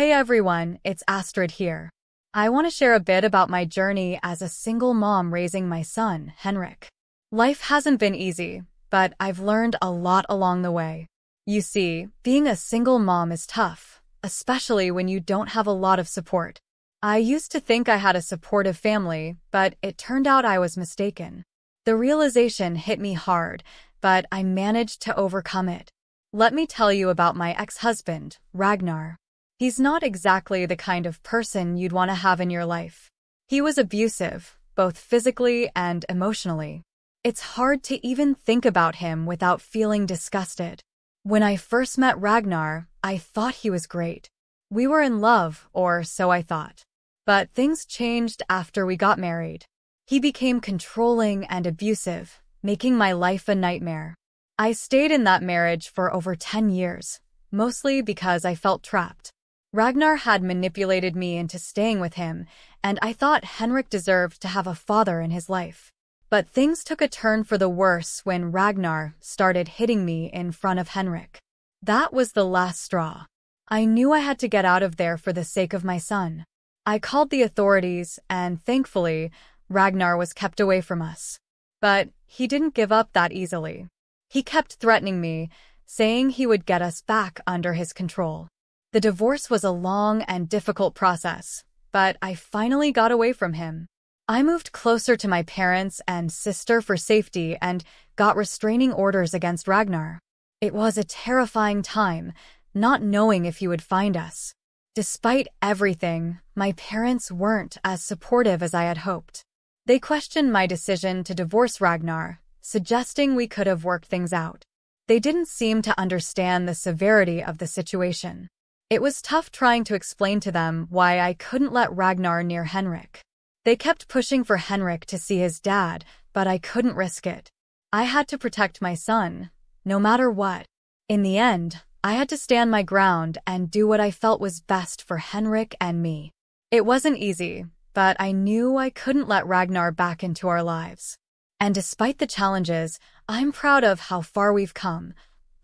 Hey everyone, it's Astrid here. I want to share a bit about my journey as a single mom raising my son, Henrik. Life hasn't been easy, but I've learned a lot along the way. You see, being a single mom is tough, especially when you don't have a lot of support. I used to think I had a supportive family, but it turned out I was mistaken. The realization hit me hard, but I managed to overcome it. Let me tell you about my ex-husband, Ragnar. He's not exactly the kind of person you'd want to have in your life. He was abusive, both physically and emotionally. It's hard to even think about him without feeling disgusted. When I first met Ragnar, I thought he was great. We were in love, or so I thought. But things changed after we got married. He became controlling and abusive, making my life a nightmare. I stayed in that marriage for over 10 years, mostly because I felt trapped. Ragnar had manipulated me into staying with him, and I thought Henrik deserved to have a father in his life. But things took a turn for the worse when Ragnar started hitting me in front of Henrik. That was the last straw. I knew I had to get out of there for the sake of my son. I called the authorities, and thankfully, Ragnar was kept away from us. But he didn't give up that easily. He kept threatening me, saying he would get us back under his control. The divorce was a long and difficult process, but I finally got away from him. I moved closer to my parents and sister for safety and got restraining orders against Ragnar. It was a terrifying time, not knowing if he would find us. Despite everything, my parents weren't as supportive as I had hoped. They questioned my decision to divorce Ragnar, suggesting we could have worked things out. They didn't seem to understand the severity of the situation. It was tough trying to explain to them why I couldn't let Ragnar near Henrik. They kept pushing for Henrik to see his dad, but I couldn't risk it. I had to protect my son, no matter what. In the end, I had to stand my ground and do what I felt was best for Henrik and me. It wasn't easy, but I knew I couldn't let Ragnar back into our lives. And despite the challenges, I'm proud of how far we've come.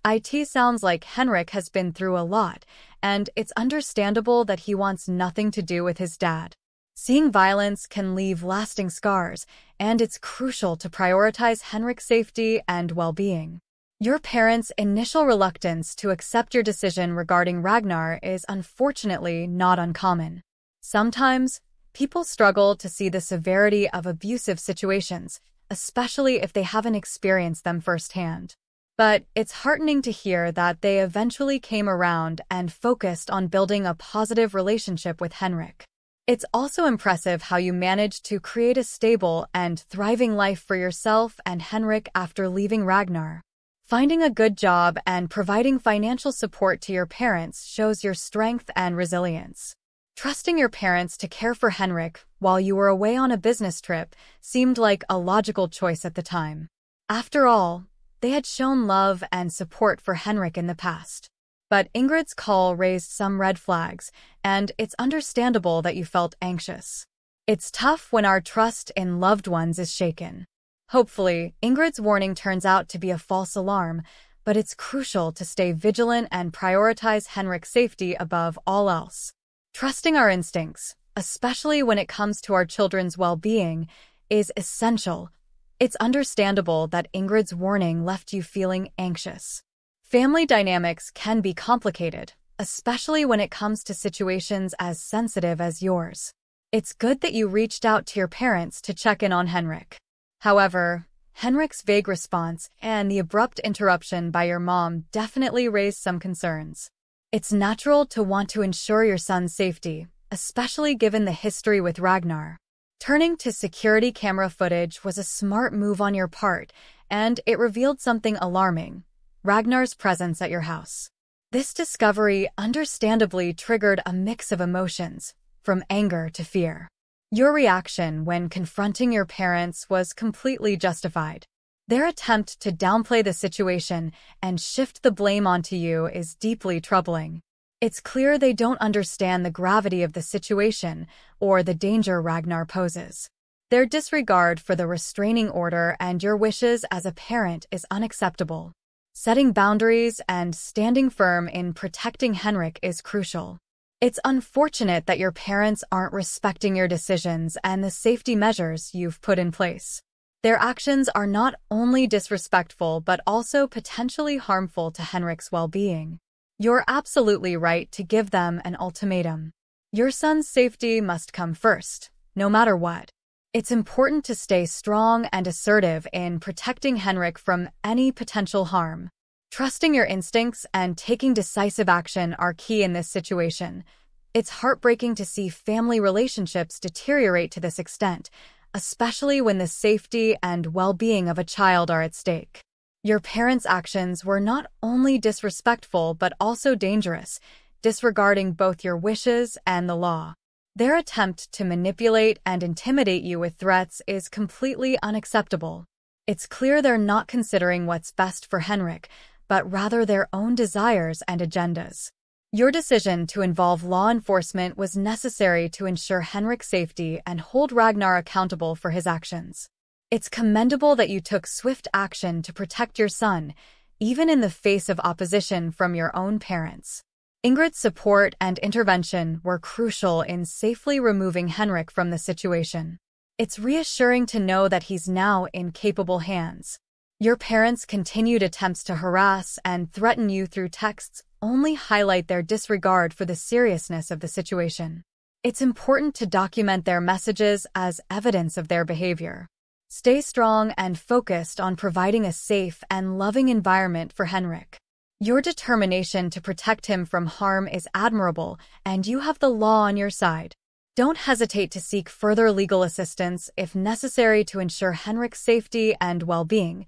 IT sounds like Henrik has been through a lot, and it's understandable that he wants nothing to do with his dad. Seeing violence can leave lasting scars, and it's crucial to prioritize Henrik's safety and well-being. Your parents' initial reluctance to accept your decision regarding Ragnar is unfortunately not uncommon. Sometimes, People struggle to see the severity of abusive situations, especially if they haven't experienced them firsthand. But it's heartening to hear that they eventually came around and focused on building a positive relationship with Henrik. It's also impressive how you managed to create a stable and thriving life for yourself and Henrik after leaving Ragnar. Finding a good job and providing financial support to your parents shows your strength and resilience. Trusting your parents to care for Henrik while you were away on a business trip seemed like a logical choice at the time. After all, they had shown love and support for Henrik in the past. But Ingrid's call raised some red flags, and it's understandable that you felt anxious. It's tough when our trust in loved ones is shaken. Hopefully, Ingrid's warning turns out to be a false alarm, but it's crucial to stay vigilant and prioritize Henrik's safety above all else. Trusting our instincts, especially when it comes to our children's well-being, is essential. It's understandable that Ingrid's warning left you feeling anxious. Family dynamics can be complicated, especially when it comes to situations as sensitive as yours. It's good that you reached out to your parents to check in on Henrik. However, Henrik's vague response and the abrupt interruption by your mom definitely raised some concerns. It's natural to want to ensure your son's safety, especially given the history with Ragnar. Turning to security camera footage was a smart move on your part, and it revealed something alarming, Ragnar's presence at your house. This discovery understandably triggered a mix of emotions, from anger to fear. Your reaction when confronting your parents was completely justified. Their attempt to downplay the situation and shift the blame onto you is deeply troubling. It's clear they don't understand the gravity of the situation or the danger Ragnar poses. Their disregard for the restraining order and your wishes as a parent is unacceptable. Setting boundaries and standing firm in protecting Henrik is crucial. It's unfortunate that your parents aren't respecting your decisions and the safety measures you've put in place. Their actions are not only disrespectful but also potentially harmful to Henrik's well-being. You're absolutely right to give them an ultimatum. Your son's safety must come first, no matter what. It's important to stay strong and assertive in protecting Henrik from any potential harm. Trusting your instincts and taking decisive action are key in this situation. It's heartbreaking to see family relationships deteriorate to this extent, especially when the safety and well-being of a child are at stake. Your parents' actions were not only disrespectful but also dangerous, disregarding both your wishes and the law. Their attempt to manipulate and intimidate you with threats is completely unacceptable. It's clear they're not considering what's best for Henrik, but rather their own desires and agendas. Your decision to involve law enforcement was necessary to ensure Henrik's safety and hold Ragnar accountable for his actions. It's commendable that you took swift action to protect your son, even in the face of opposition from your own parents. Ingrid's support and intervention were crucial in safely removing Henrik from the situation. It's reassuring to know that he's now in capable hands. Your parents' continued attempts to harass and threaten you through texts only highlight their disregard for the seriousness of the situation. It's important to document their messages as evidence of their behavior. Stay strong and focused on providing a safe and loving environment for Henrik. Your determination to protect him from harm is admirable, and you have the law on your side. Don't hesitate to seek further legal assistance if necessary to ensure Henrik's safety and well-being.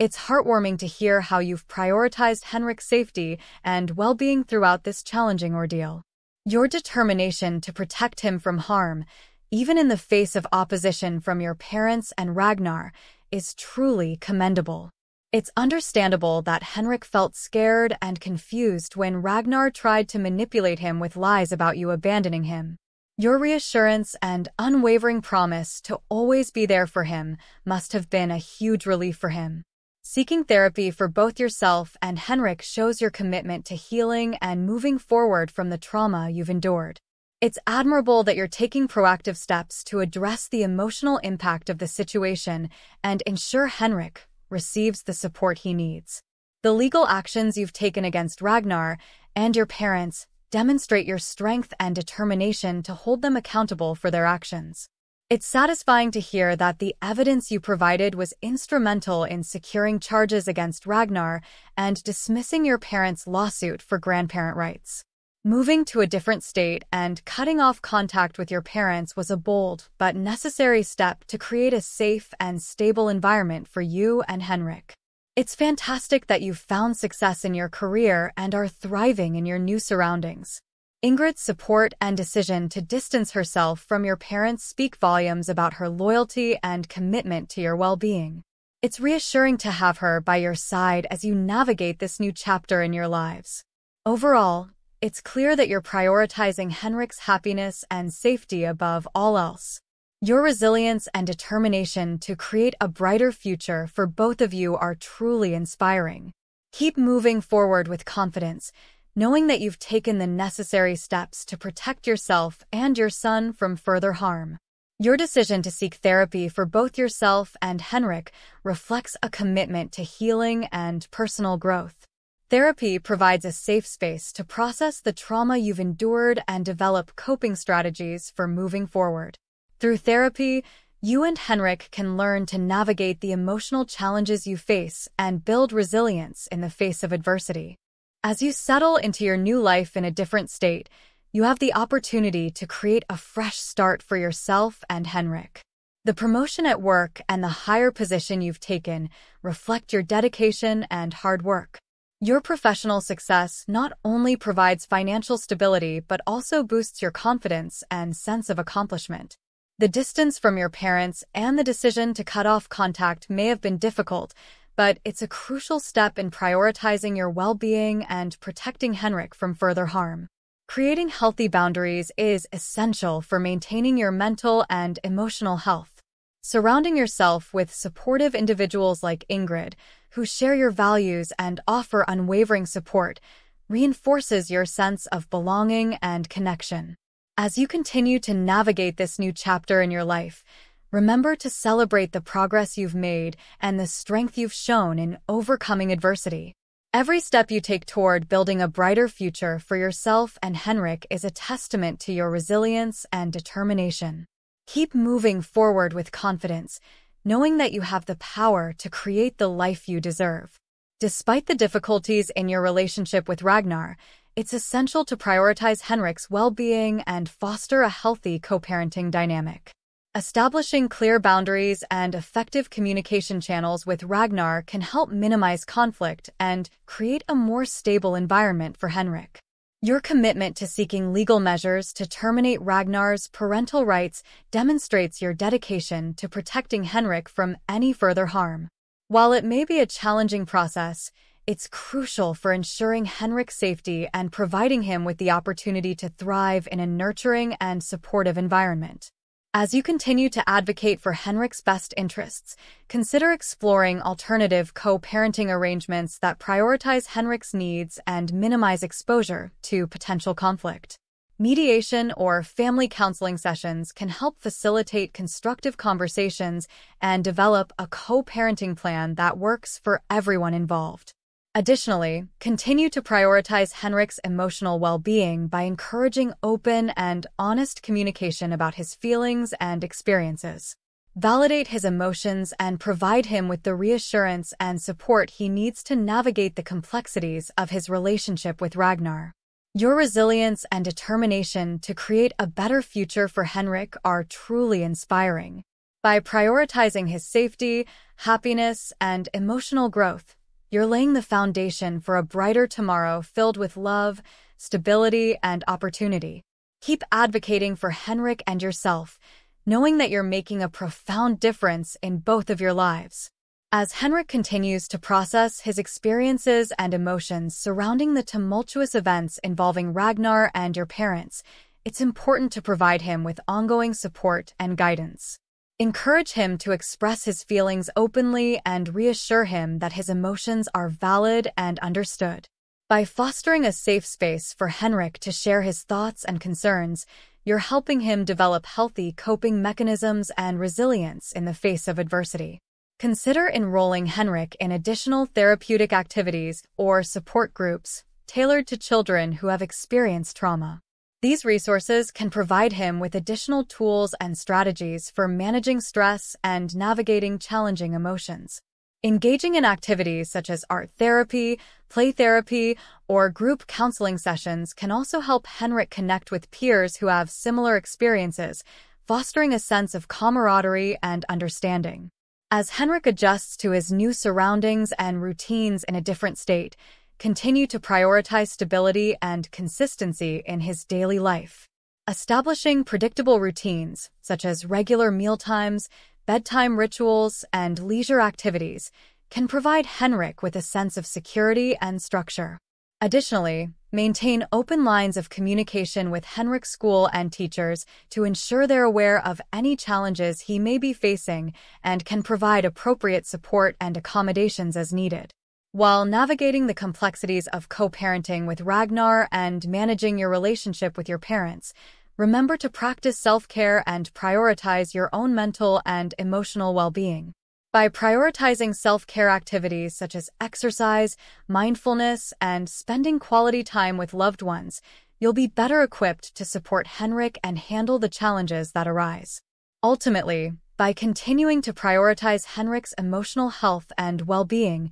It's heartwarming to hear how you've prioritized Henrik's safety and well-being throughout this challenging ordeal. Your determination to protect him from harm, even in the face of opposition from your parents and Ragnar, is truly commendable. It's understandable that Henrik felt scared and confused when Ragnar tried to manipulate him with lies about you abandoning him. Your reassurance and unwavering promise to always be there for him must have been a huge relief for him. Seeking therapy for both yourself and Henrik shows your commitment to healing and moving forward from the trauma you've endured. It's admirable that you're taking proactive steps to address the emotional impact of the situation and ensure Henrik receives the support he needs. The legal actions you've taken against Ragnar and your parents demonstrate your strength and determination to hold them accountable for their actions. It's satisfying to hear that the evidence you provided was instrumental in securing charges against Ragnar and dismissing your parents' lawsuit for grandparent rights. Moving to a different state and cutting off contact with your parents was a bold but necessary step to create a safe and stable environment for you and Henrik. It's fantastic that you've found success in your career and are thriving in your new surroundings. Ingrid's support and decision to distance herself from your parents speak volumes about her loyalty and commitment to your well-being. It's reassuring to have her by your side as you navigate this new chapter in your lives. Overall, it's clear that you're prioritizing Henrik's happiness and safety above all else. Your resilience and determination to create a brighter future for both of you are truly inspiring. Keep moving forward with confidence, knowing that you've taken the necessary steps to protect yourself and your son from further harm. Your decision to seek therapy for both yourself and Henrik reflects a commitment to healing and personal growth. Therapy provides a safe space to process the trauma you've endured and develop coping strategies for moving forward. Through therapy, you and Henrik can learn to navigate the emotional challenges you face and build resilience in the face of adversity. As you settle into your new life in a different state, you have the opportunity to create a fresh start for yourself and Henrik. The promotion at work and the higher position you've taken reflect your dedication and hard work. Your professional success not only provides financial stability but also boosts your confidence and sense of accomplishment. The distance from your parents and the decision to cut off contact may have been difficult, but it's a crucial step in prioritizing your well-being and protecting Henrik from further harm. Creating healthy boundaries is essential for maintaining your mental and emotional health. Surrounding yourself with supportive individuals like Ingrid, who share your values and offer unwavering support, reinforces your sense of belonging and connection. As you continue to navigate this new chapter in your life, remember to celebrate the progress you've made and the strength you've shown in overcoming adversity. Every step you take toward building a brighter future for yourself and Henrik is a testament to your resilience and determination. Keep moving forward with confidence, knowing that you have the power to create the life you deserve. Despite the difficulties in your relationship with Ragnar, it's essential to prioritize Henrik's well-being and foster a healthy co-parenting dynamic. Establishing clear boundaries and effective communication channels with Ragnar can help minimize conflict and create a more stable environment for Henrik. Your commitment to seeking legal measures to terminate Ragnar's parental rights demonstrates your dedication to protecting Henrik from any further harm. While it may be a challenging process, it's crucial for ensuring Henrik's safety and providing him with the opportunity to thrive in a nurturing and supportive environment. As you continue to advocate for Henrik's best interests, consider exploring alternative co-parenting arrangements that prioritize Henrik's needs and minimize exposure to potential conflict. Mediation or family counseling sessions can help facilitate constructive conversations and develop a co-parenting plan that works for everyone involved. Additionally, continue to prioritize Henrik's emotional well-being by encouraging open and honest communication about his feelings and experiences. Validate his emotions and provide him with the reassurance and support he needs to navigate the complexities of his relationship with Ragnar. Your resilience and determination to create a better future for Henrik are truly inspiring. By prioritizing his safety, happiness, and emotional growth, you're laying the foundation for a brighter tomorrow filled with love, stability, and opportunity. Keep advocating for Henrik and yourself, knowing that you're making a profound difference in both of your lives. As Henrik continues to process his experiences and emotions surrounding the tumultuous events involving Ragnar and your parents, it's important to provide him with ongoing support and guidance. Encourage him to express his feelings openly and reassure him that his emotions are valid and understood. By fostering a safe space for Henrik to share his thoughts and concerns, you're helping him develop healthy coping mechanisms and resilience in the face of adversity. Consider enrolling Henrik in additional therapeutic activities or support groups tailored to children who have experienced trauma. These resources can provide him with additional tools and strategies for managing stress and navigating challenging emotions. Engaging in activities such as art therapy, play therapy, or group counseling sessions can also help Henrik connect with peers who have similar experiences, fostering a sense of camaraderie and understanding. As Henrik adjusts to his new surroundings and routines in a different state, continue to prioritize stability and consistency in his daily life. Establishing predictable routines, such as regular mealtimes, bedtime rituals, and leisure activities, can provide Henrik with a sense of security and structure. Additionally, maintain open lines of communication with Henrik's school and teachers to ensure they're aware of any challenges he may be facing and can provide appropriate support and accommodations as needed. While navigating the complexities of co-parenting with Ragnar and managing your relationship with your parents, remember to practice self-care and prioritize your own mental and emotional well-being. By prioritizing self-care activities such as exercise, mindfulness, and spending quality time with loved ones, you'll be better equipped to support Henrik and handle the challenges that arise. Ultimately, by continuing to prioritize Henrik's emotional health and well-being,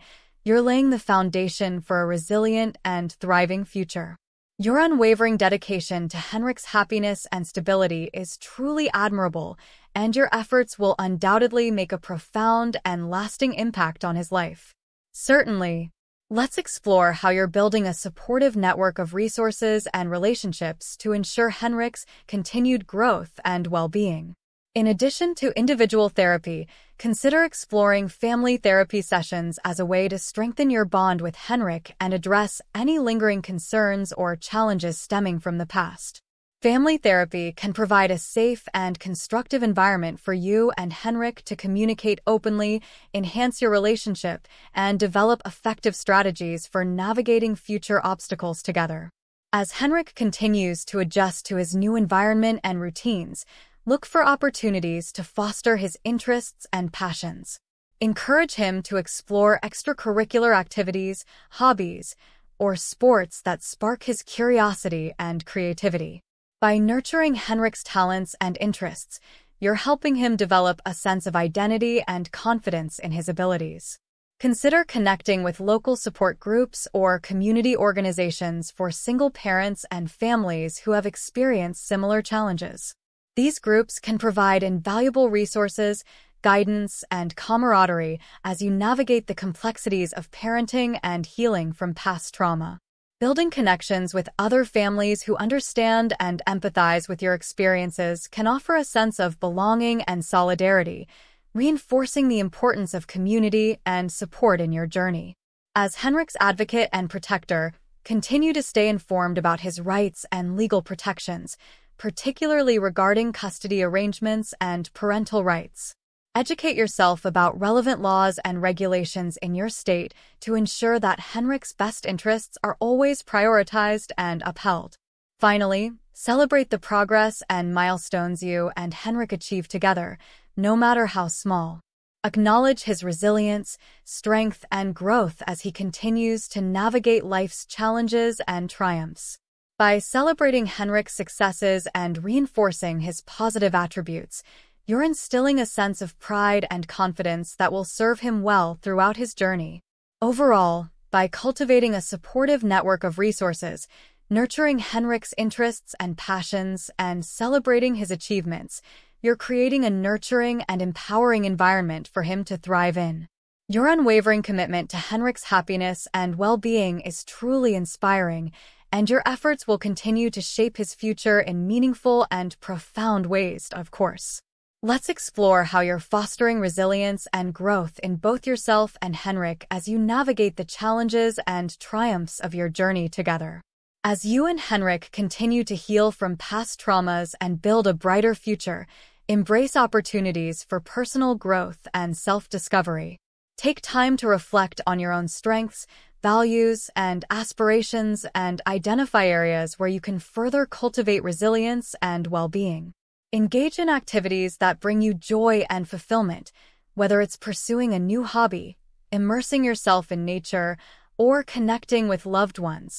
you're laying the foundation for a resilient and thriving future. Your unwavering dedication to Henrik's happiness and stability is truly admirable, and your efforts will undoubtedly make a profound and lasting impact on his life. Certainly, let's explore how you're building a supportive network of resources and relationships to ensure Henrik's continued growth and well-being. In addition to individual therapy, consider exploring family therapy sessions as a way to strengthen your bond with Henrik and address any lingering concerns or challenges stemming from the past. Family therapy can provide a safe and constructive environment for you and Henrik to communicate openly, enhance your relationship, and develop effective strategies for navigating future obstacles together. As Henrik continues to adjust to his new environment and routines, look for opportunities to foster his interests and passions. Encourage him to explore extracurricular activities, hobbies, or sports that spark his curiosity and creativity. By nurturing Henrik's talents and interests, you're helping him develop a sense of identity and confidence in his abilities. Consider connecting with local support groups or community organizations for single parents and families who have experienced similar challenges. These groups can provide invaluable resources, guidance, and camaraderie as you navigate the complexities of parenting and healing from past trauma. Building connections with other families who understand and empathize with your experiences can offer a sense of belonging and solidarity, reinforcing the importance of community and support in your journey. As Henrik's advocate and protector, continue to stay informed about his rights and legal protections, particularly regarding custody arrangements and parental rights. Educate yourself about relevant laws and regulations in your state to ensure that Henrik's best interests are always prioritized and upheld. Finally, celebrate the progress and milestones you and Henrik achieve together, no matter how small. Acknowledge his resilience, strength, and growth as he continues to navigate life's challenges and triumphs. By celebrating Henrik's successes and reinforcing his positive attributes, you're instilling a sense of pride and confidence that will serve him well throughout his journey. Overall, by cultivating a supportive network of resources, nurturing Henrik's interests and passions, and celebrating his achievements, you're creating a nurturing and empowering environment for him to thrive in. Your unwavering commitment to Henrik's happiness and well-being is truly inspiring, and your efforts will continue to shape his future in meaningful and profound ways, of course. Let's explore how you're fostering resilience and growth in both yourself and Henrik as you navigate the challenges and triumphs of your journey together. As you and Henrik continue to heal from past traumas and build a brighter future, embrace opportunities for personal growth and self-discovery. Take time to reflect on your own strengths, values, and aspirations and identify areas where you can further cultivate resilience and well-being. Engage in activities that bring you joy and fulfillment, whether it's pursuing a new hobby, immersing yourself in nature, or connecting with loved ones.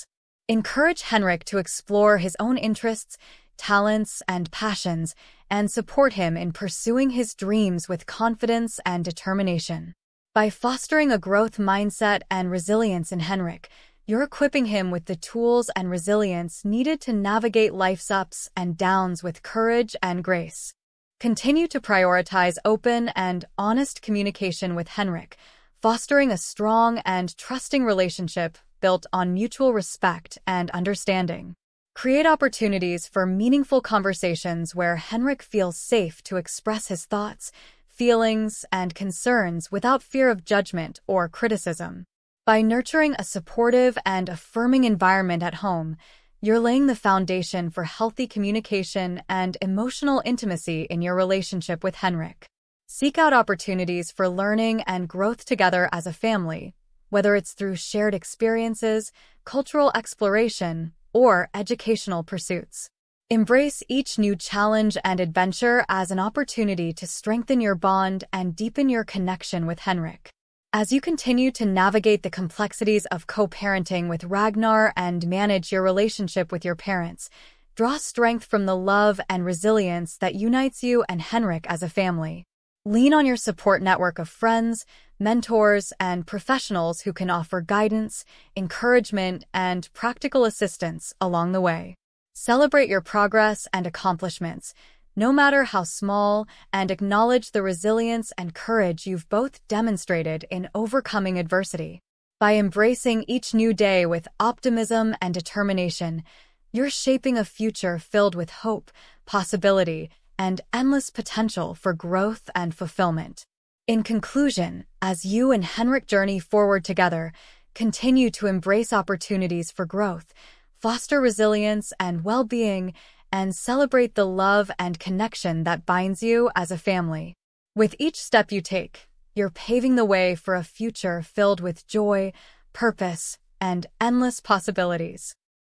Encourage Henrik to explore his own interests, talents, and passions, and support him in pursuing his dreams with confidence and determination. By fostering a growth mindset and resilience in Henrik, you're equipping him with the tools and resilience needed to navigate life's ups and downs with courage and grace. Continue to prioritize open and honest communication with Henrik, fostering a strong and trusting relationship built on mutual respect and understanding. Create opportunities for meaningful conversations where Henrik feels safe to express his thoughts, feelings, and concerns without fear of judgment or criticism. By nurturing a supportive and affirming environment at home, you're laying the foundation for healthy communication and emotional intimacy in your relationship with Henrik. Seek out opportunities for learning and growth together as a family, whether it's through shared experiences, cultural exploration, or educational pursuits. Embrace each new challenge and adventure as an opportunity to strengthen your bond and deepen your connection with Henrik. As you continue to navigate the complexities of co-parenting with Ragnar and manage your relationship with your parents, draw strength from the love and resilience that unites you and Henrik as a family. Lean on your support network of friends, mentors, and professionals who can offer guidance, encouragement, and practical assistance along the way. Celebrate your progress and accomplishments, no matter how small, and acknowledge the resilience and courage you've both demonstrated in overcoming adversity. By embracing each new day with optimism and determination, you're shaping a future filled with hope, possibility, and endless potential for growth and fulfillment. In conclusion, as you and Henrik journey forward together, continue to embrace opportunities for growth, foster resilience and well-being, and celebrate the love and connection that binds you as a family. With each step you take, you're paving the way for a future filled with joy, purpose, and endless possibilities.